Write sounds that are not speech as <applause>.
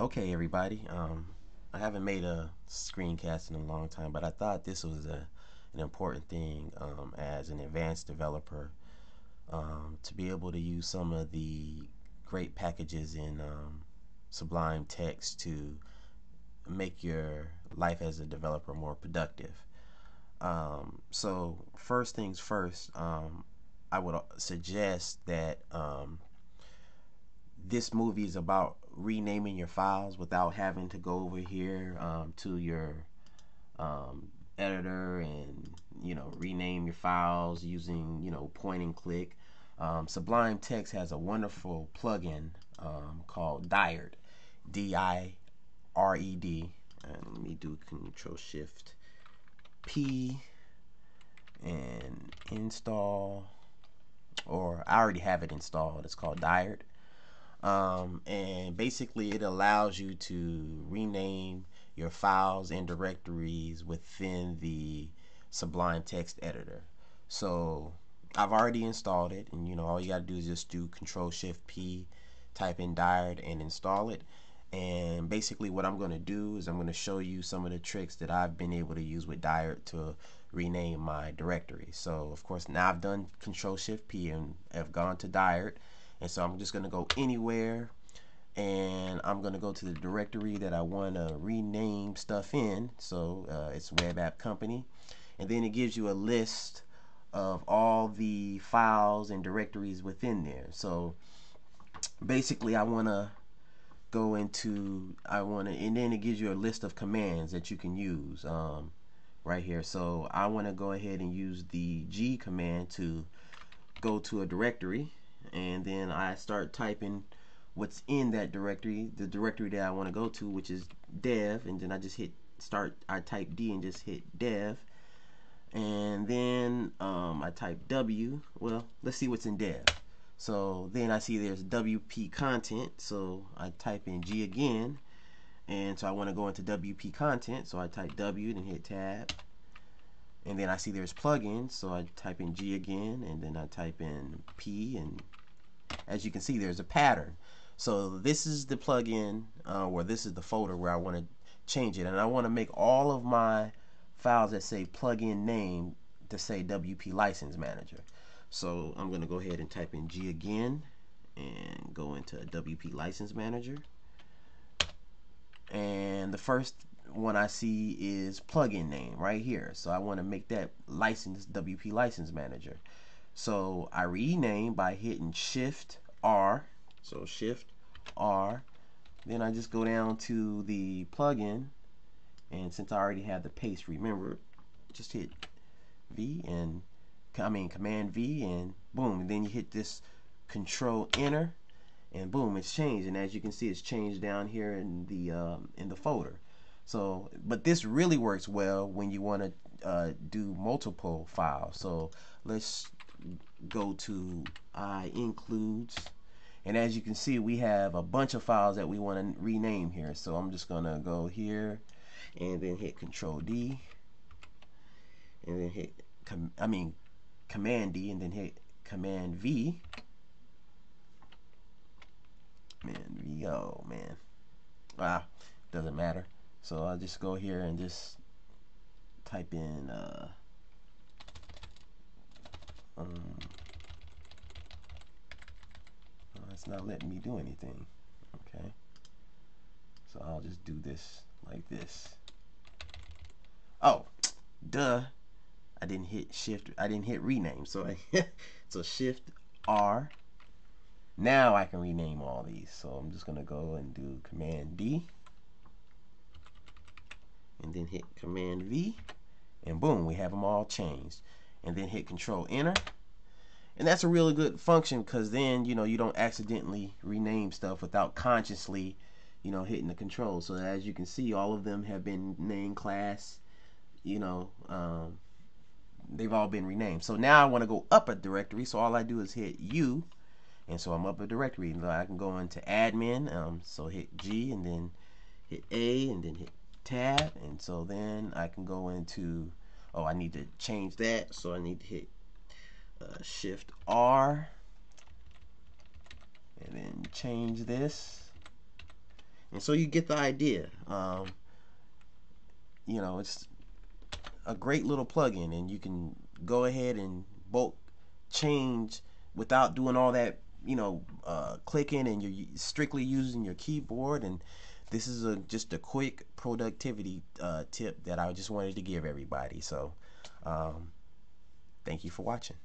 Okay, everybody. Um, I haven't made a screencast in a long time, but I thought this was a, an important thing um, as an advanced developer um, to be able to use some of the great packages in um, Sublime Text to make your life as a developer more productive. Um, so first things first, um, I would suggest that this movie is about renaming your files without having to go over here um, to your um, editor and you know rename your files using you know point and click. Um, Sublime Text has a wonderful plugin um, called Dired, D-I-R-E-D. And let me do Control Shift P and install. Or I already have it installed. It's called Dired. Um, and basically it allows you to rename your files and directories within the Sublime Text Editor. So I've already installed it and you know all you got to do is just do control shift P type in Dired and install it. And basically what I'm going to do is I'm going to show you some of the tricks that I've been able to use with Dired to rename my directory. So of course now I've done control shift P and have gone to Dired and so I'm just going to go anywhere and I'm going to go to the directory that I want to rename stuff in. So uh, it's web app company. And then it gives you a list of all the files and directories within there. So basically I want to go into I want to and then it gives you a list of commands that you can use um, right here. So I want to go ahead and use the G command to go to a directory and then I start typing what's in that directory the directory that I want to go to which is dev and then I just hit start I type D and just hit dev. And then um, I type W. Well let's see what's in dev. So then I see there's WP content so I type in G again. And so I want to go into WP content so I type W and hit tab. And then I see there's plugins so I type in G again and then I type in P and as you can see there's a pattern. So this is the plugin uh, where this is the folder where I want to change it. And I want to make all of my files that say plugin name to say WP license manager. So I'm going to go ahead and type in G again and go into WP license manager. And the first one I see is plugin name right here. So I want to make that license WP license manager so I rename by hitting shift R. So shift R. Then I just go down to the plugin. And since I already have the paste remember just hit V and I mean command V and boom. And then you hit this control enter and boom it's changed. And as you can see it's changed down here in the um, in the folder. So but this really works well when you want to uh, do multiple files. So let's go to I includes. And as you can see we have a bunch of files that we want to rename here. So I'm just gonna go here and then hit control D and then hit I mean command D and then hit command V. Man V oh man. Ah doesn't matter. So I'll just go here and just type in uh, um, well, it's not letting me do anything okay? So I'll just do this like this. Oh duh. I didn't hit shift I didn't hit rename so I <laughs> so shift R. Now I can rename all these so I'm just gonna go and do command D and then hit command V. And boom we have them all changed. And then hit control enter and that's a really good function because then you know you don't accidentally rename stuff without consciously you know hitting the control so as you can see all of them have been named class you know um, they've all been renamed. So now I want to go up a directory. So all I do is hit U. And so I'm up a directory. And I can go into admin. Um, so hit G and then hit A and then hit tab. And so then I can go into, oh, I need to change that. So I need to hit uh, shift R and then change this. and so you get the idea. Um, you know, it's a great little plugin, and you can go ahead and bulk change without doing all that, you know, uh, clicking, and you're strictly using your keyboard. And this is a just a quick productivity uh, tip that I just wanted to give everybody. So, um, thank you for watching.